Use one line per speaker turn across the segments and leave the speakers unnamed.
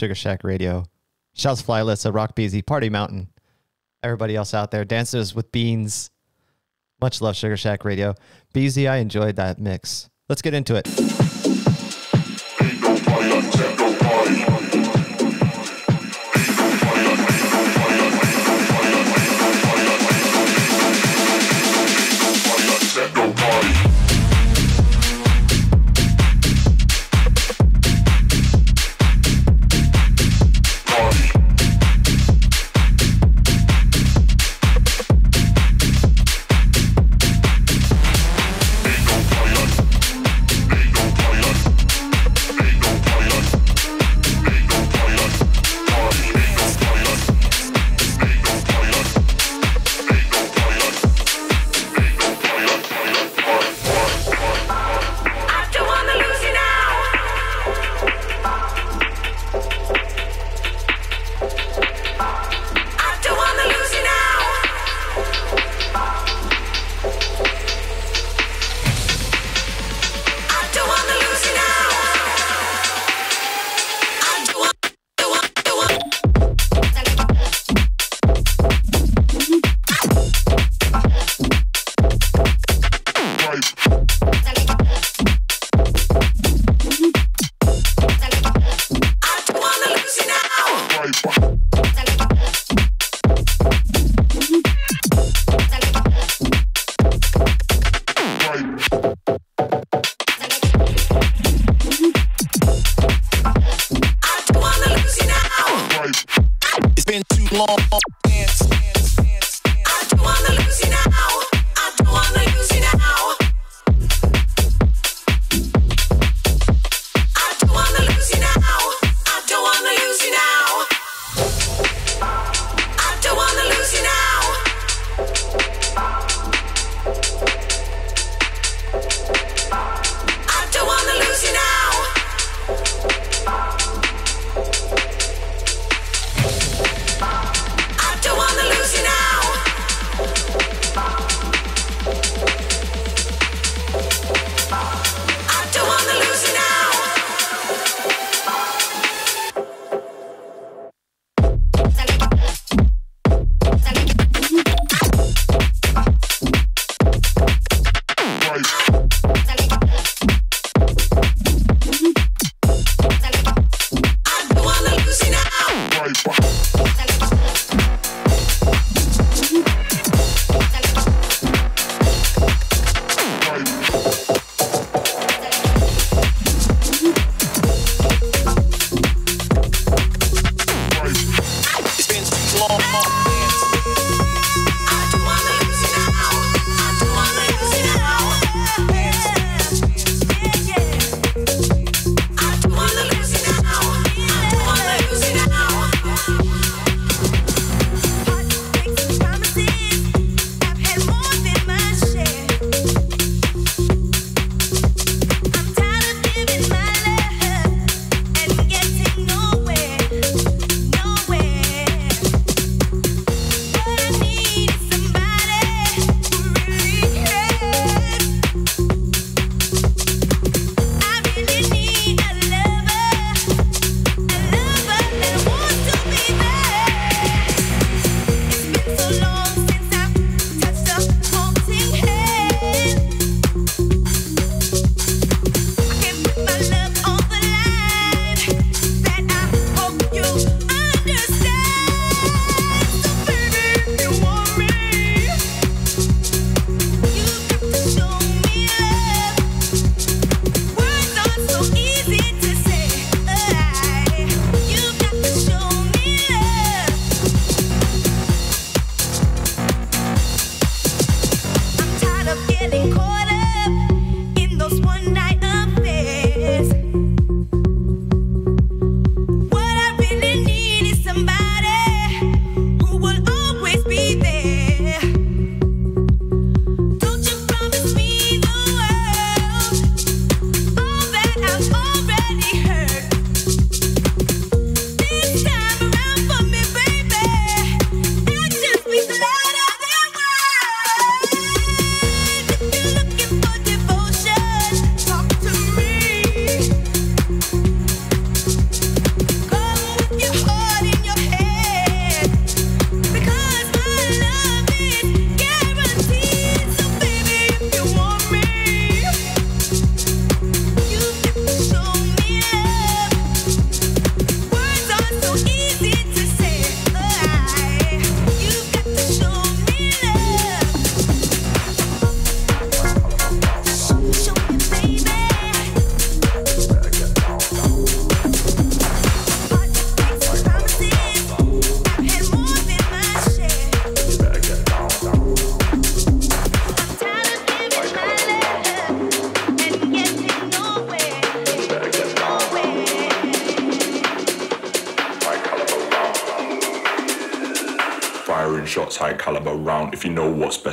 Sugar Shack Radio. Shouts Fly a Rock Beezy, Party Mountain, everybody else out there. Dancers with Beans. Much love, Sugar Shack Radio. Beezy, I enjoyed that mix. Let's get into it.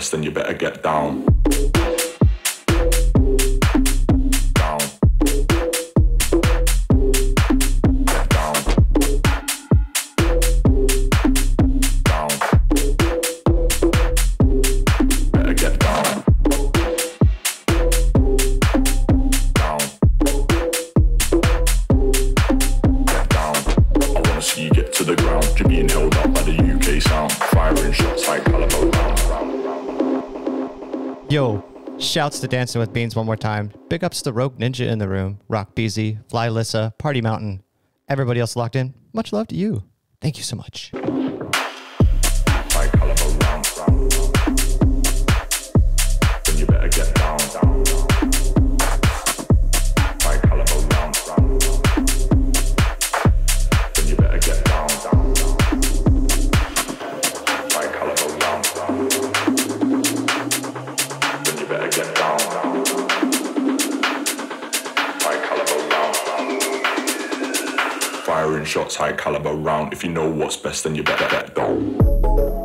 Then you better Yo,
shouts to Dancing with Beans one more time. Big ups to Rogue Ninja in the room, Rock Beezy, Fly Lissa, Party Mountain. Everybody else locked in. Much love to you. Thank you so much.
shots, high caliber round. If you know what's best, then you better get down.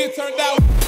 get
turned out.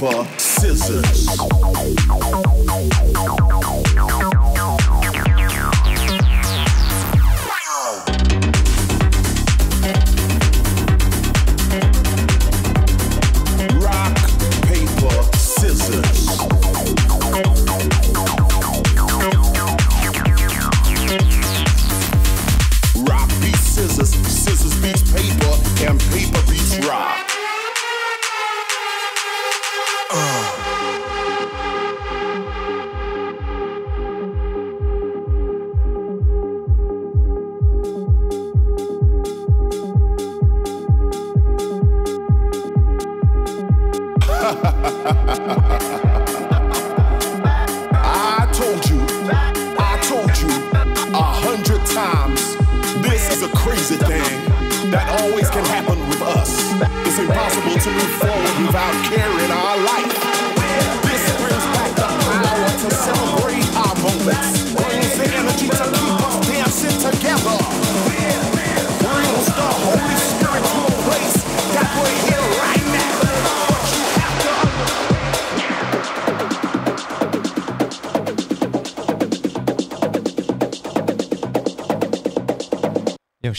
paper, scissors. is a crazy thing that always can happen with us. It's impossible to move forward without caring our life. This brings back the power to celebrate our moments, brings the energy to
life.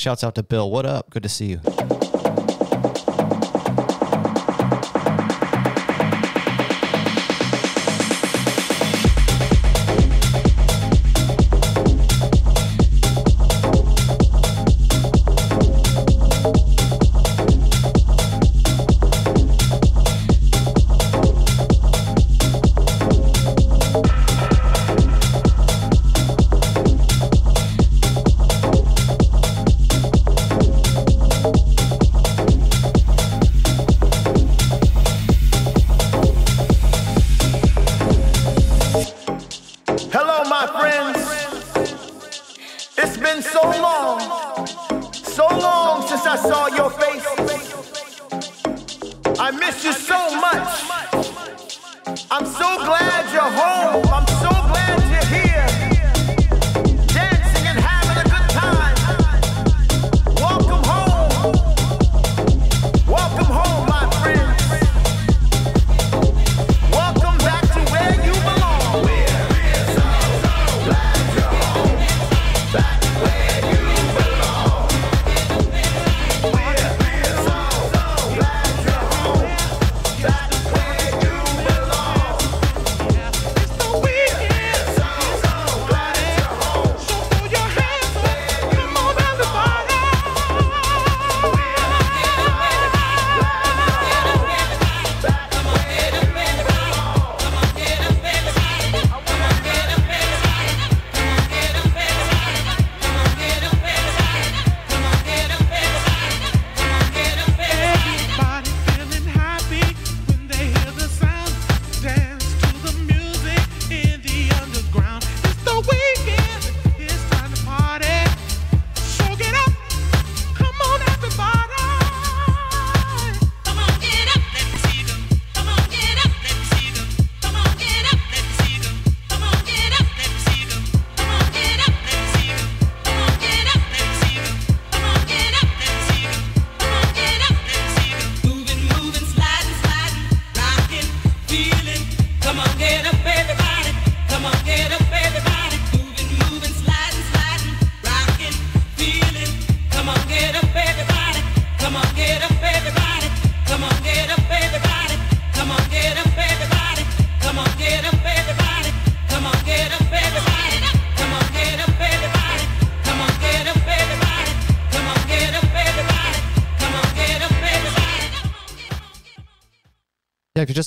Shouts out to Bill. What up? Good to see you.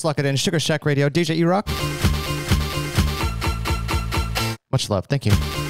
Lock It In, Sugar Shack Radio, DJ E Rock. Much love. Thank you.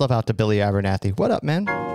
love out to Billy Abernathy. What up, man?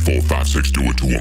Four, five, six, do it to him.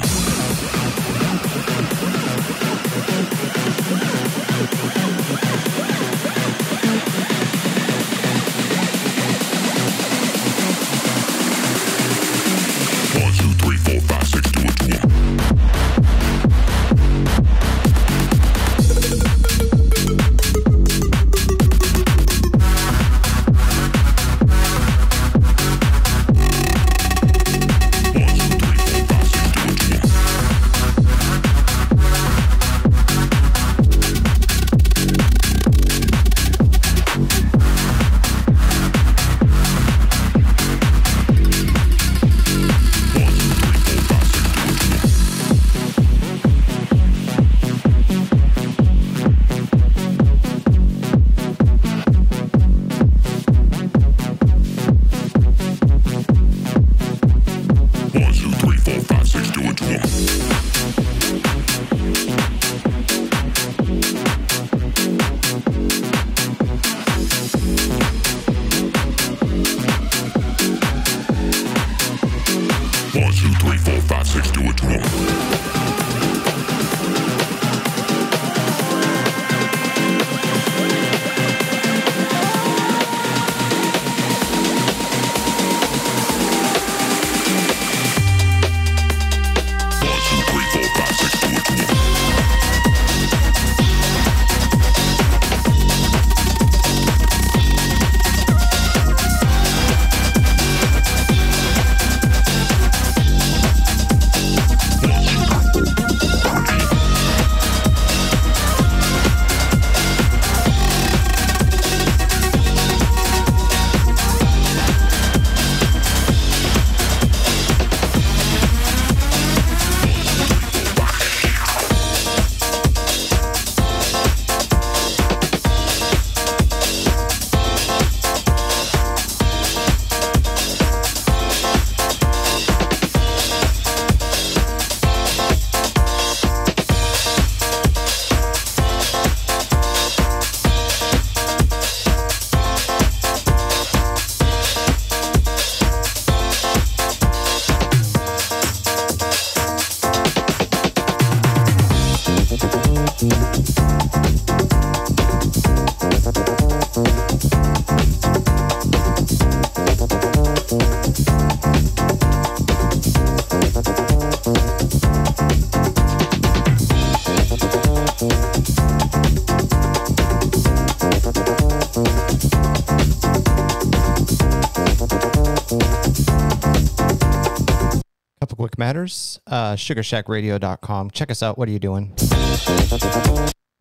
SugarShackRadio.com. Check us out. What are you doing?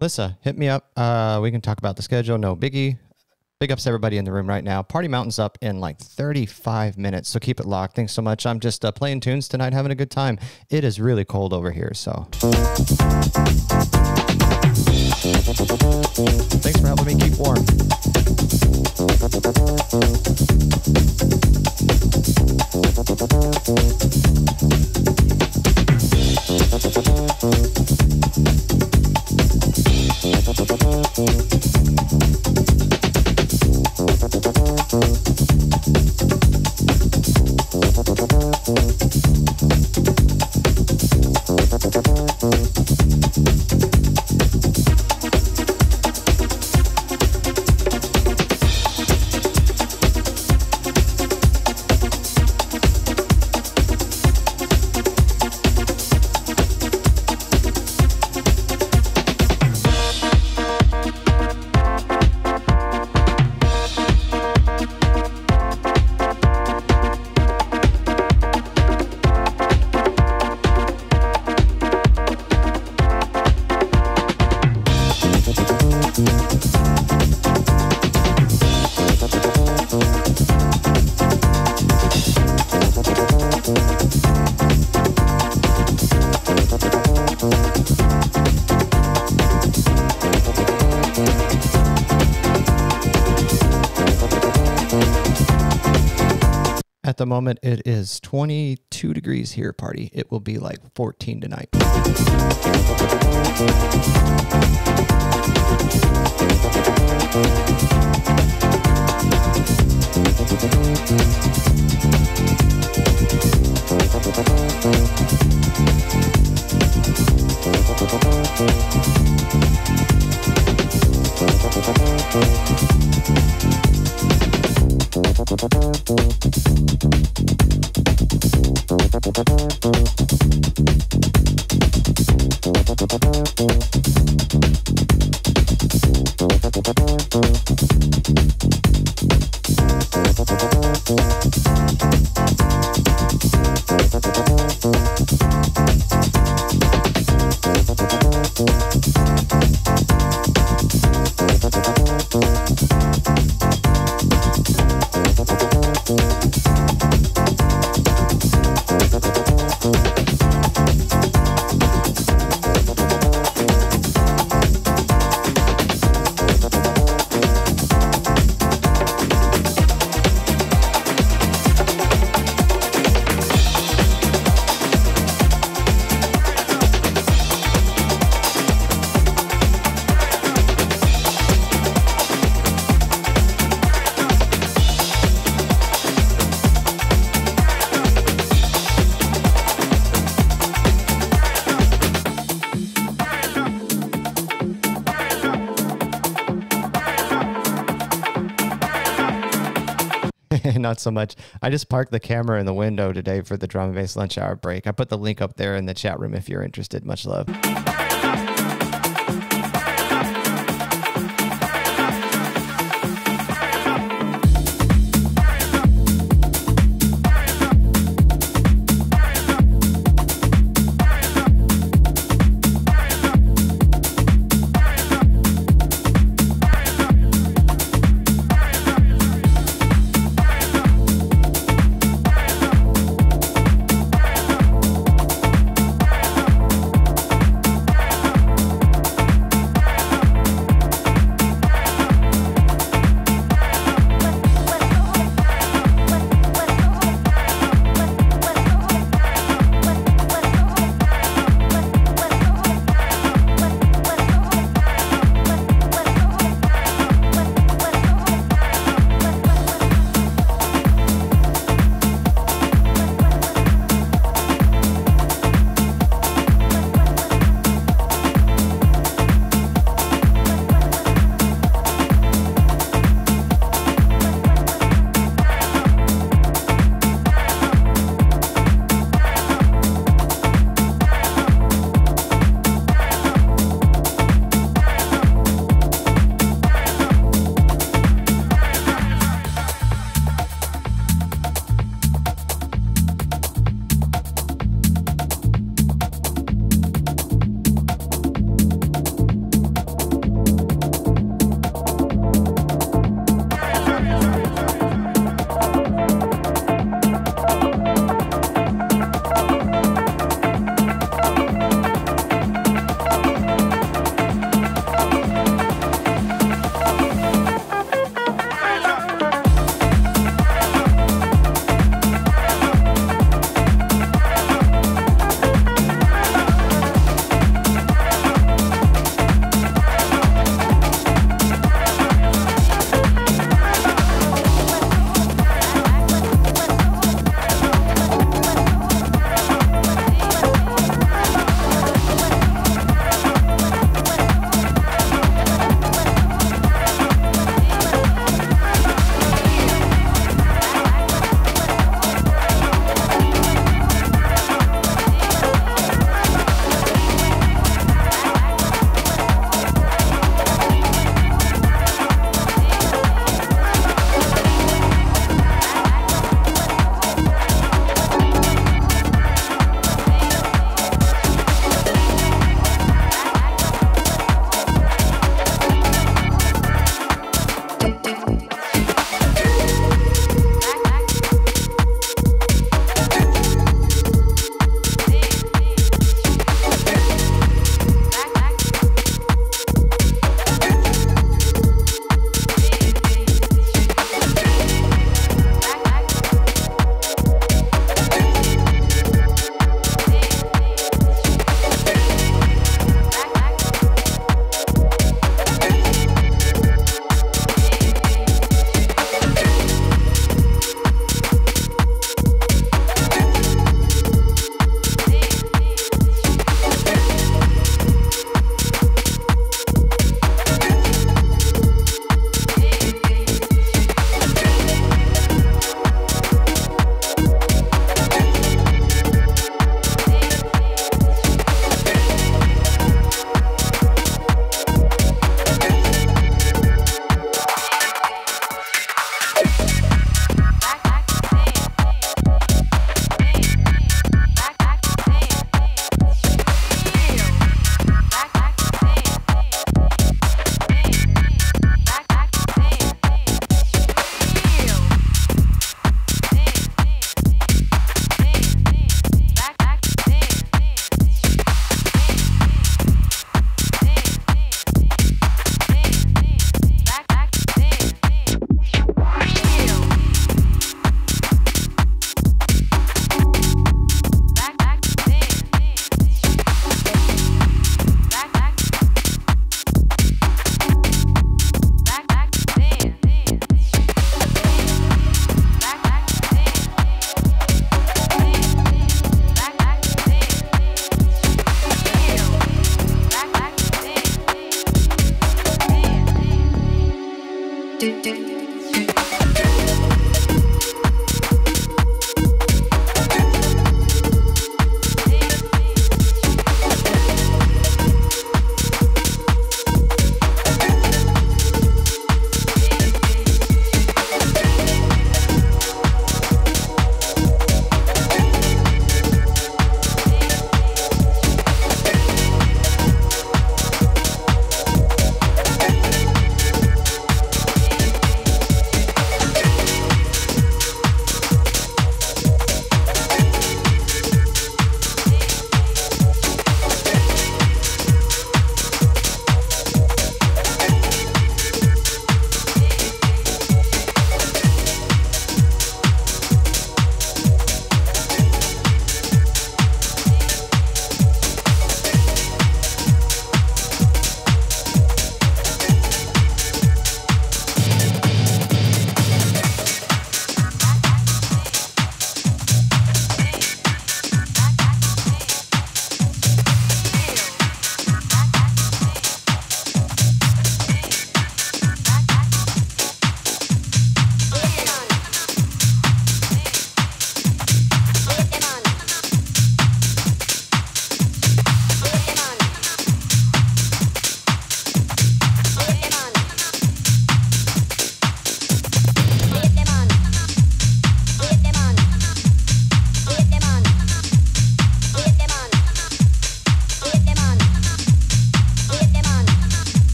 Lissa, hit me up. Uh, we can talk about the schedule. No biggie. Big ups to everybody in the room right now. Party Mountain's up in like 35 minutes, so keep it locked. Thanks so much. I'm just uh, playing tunes tonight, having a good time. It is really cold over here, so. Thanks for helping me keep warm. At the moment, it is 22 degrees here, party. It will be like 14 tonight.
Thank
Not so much. I just parked the camera in the window today for the drum and bass lunch hour break. I put the link up there in the chat room if you're interested. Much love.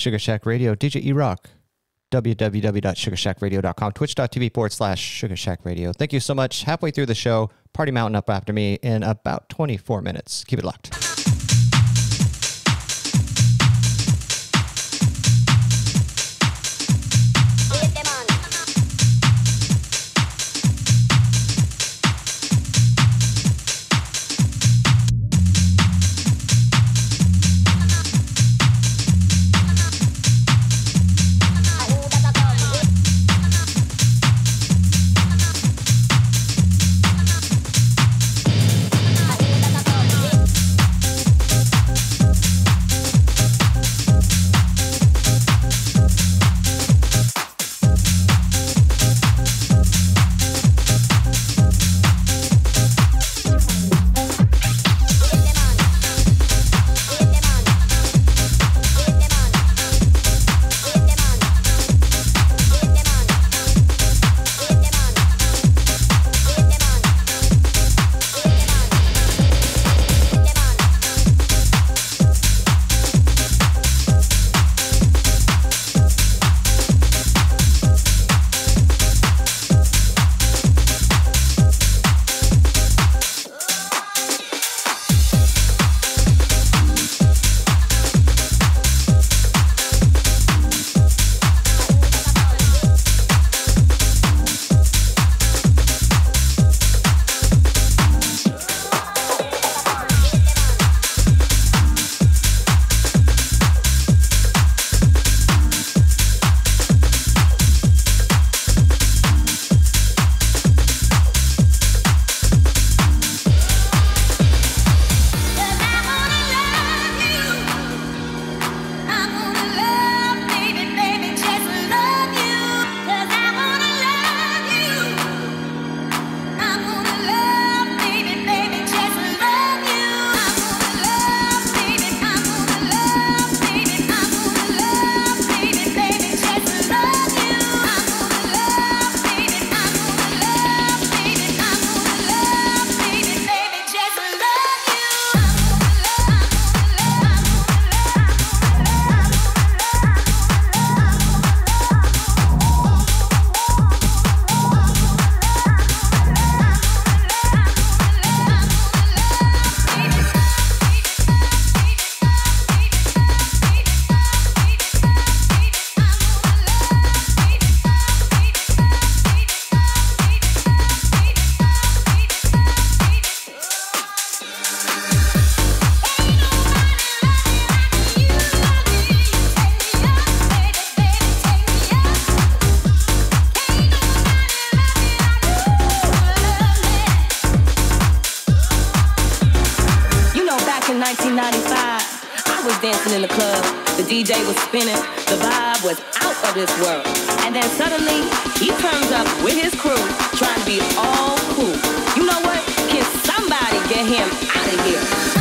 Sugar Shack Radio, DJ E Rock, www.sugarshackradio.com, twitch.tv forward slash Sugar Shack Radio. Thank you so much. Halfway through the show, Party Mountain up after me in about 24 minutes. Keep it locked.
DJ was spinning, the vibe was out of this world. And then suddenly, he turns up with his crew, trying to be all cool. You know what? Can somebody get him out of here?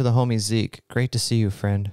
To the homie Zeke? Great to see you, friend.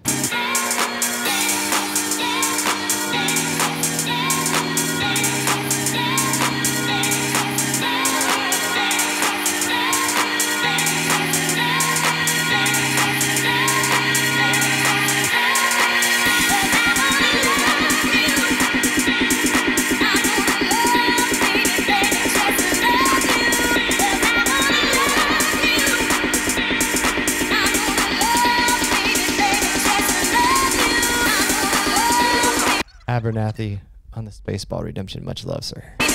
Abernathy on the Spaceball Redemption. Much love, sir.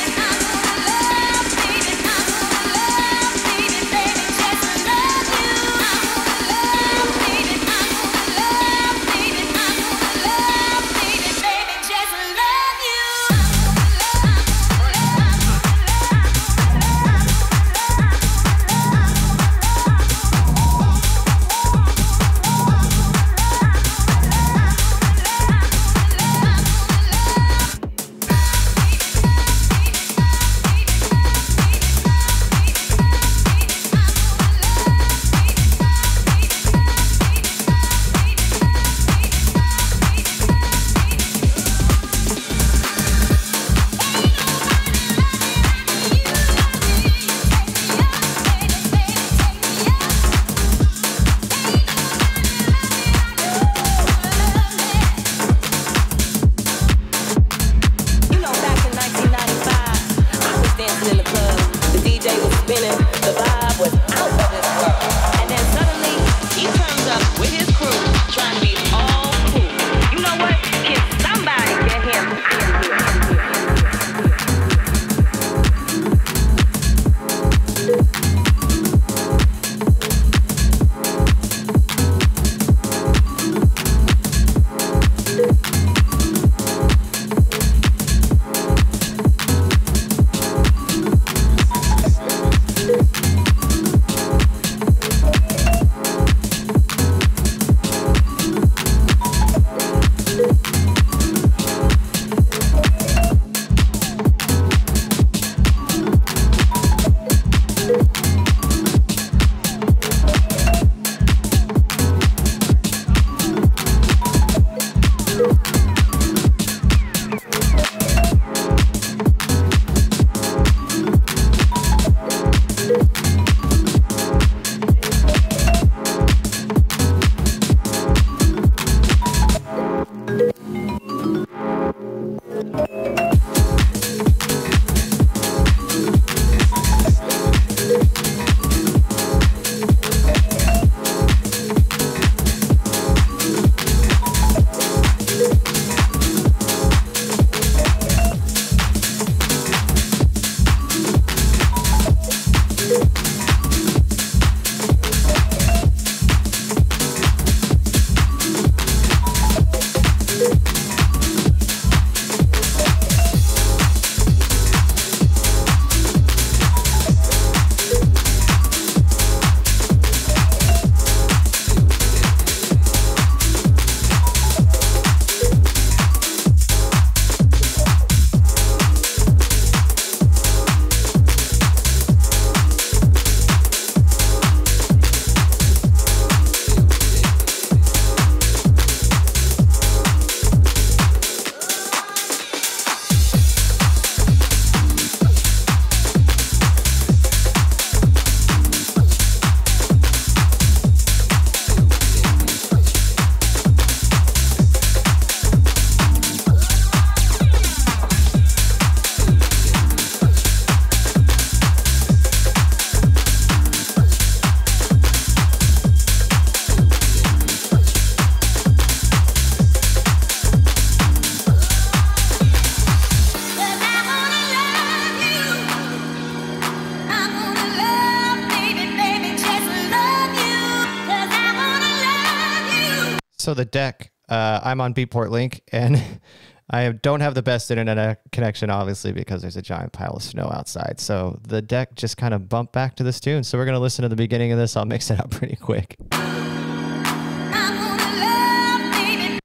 So the deck, uh, I'm on Beatport Link, and I don't have the best internet uh, connection, obviously, because there's a giant pile of snow outside. So the deck just kind of bumped back to this tune. So we're gonna listen to the beginning of this. I'll mix it up pretty quick.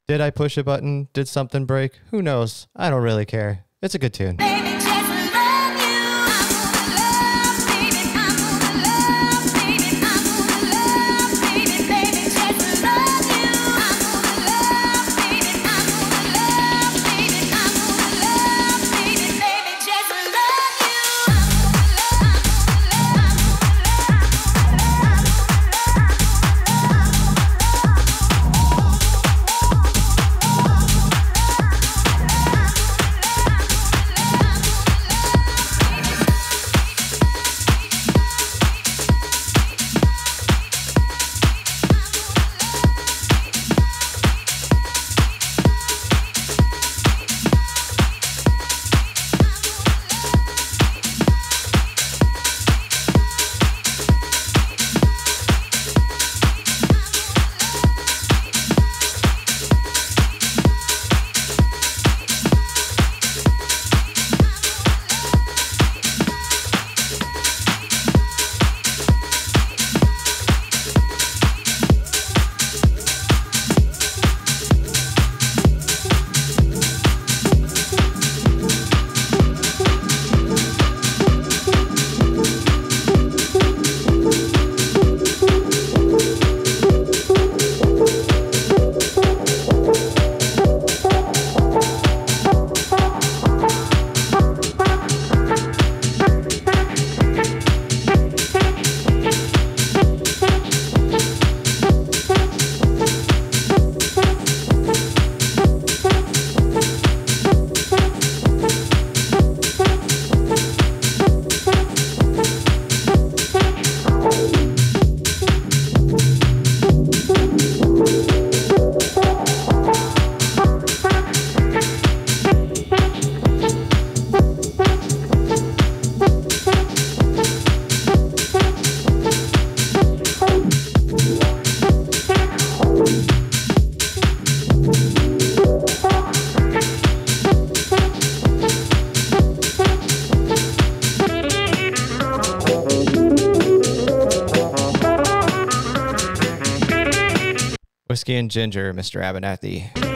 Did I push a button? Did something break? Who knows? I don't really care. It's a good tune. Whiskey and Ginger, Mr. Abernathy.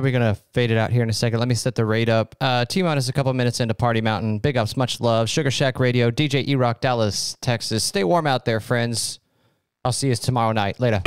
Right, we're gonna fade it out here in a second. Let me set the rate up. Uh, T minus a couple minutes into Party Mountain. Big ups, much love. Sugar Shack Radio, DJ E Rock, Dallas, Texas. Stay warm out there, friends. I'll see you tomorrow night. Later.